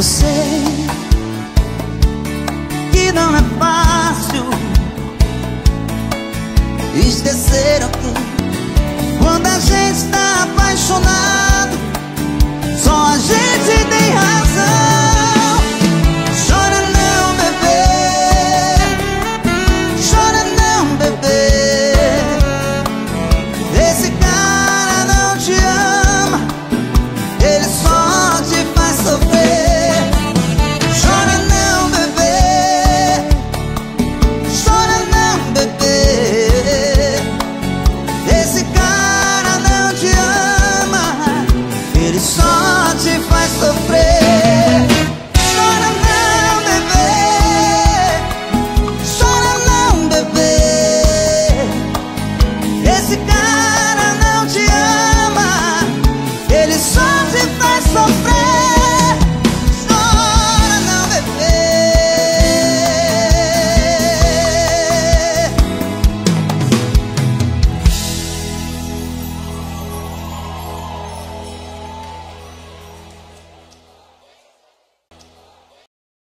Eu sei que não é fácil esquecer alguém quando a apaixonado. só te faz sofrer.